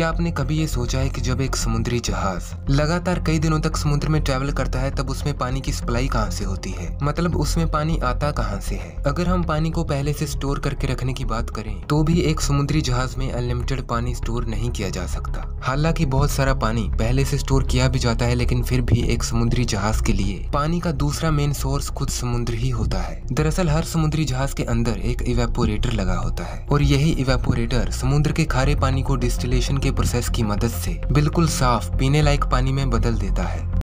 क्या आपने कभी ये सोचा है कि जब एक समुद्री जहाज़ लगातार कई दिनों तक समुद्र में ट्रैवल करता है, तब उसमें पानी की सप्लाई कहाँ से होती है? मतलब उसमें पानी आता कहाँ से है? अगर हम पानी को पहले से स्टोर करके रखने की बात करें तो भी एक समुद्री जहाज़ में अनलिमिटेड पानी स्टोर नहीं किया जा सकता। हालाँकि बहुत सारा पानी पहले से स्टोर किया भी जाता है, लेकिन फिर भी एक समुद्री जहाज़ के लिए पानी का दूसरा मेन सोर्स खुद समुद्र ही होता है। दरअसल हर समुद्री जहाज़ के अंदर एक इवेपोरेटर लगा होता है, और यही इवेपोरेटर समुद्र के खारे पानी को डिस्टिलेशन के प्रोसेस की मदद से बिल्कुल साफ़ पीने लायक पानी में बदल देता है।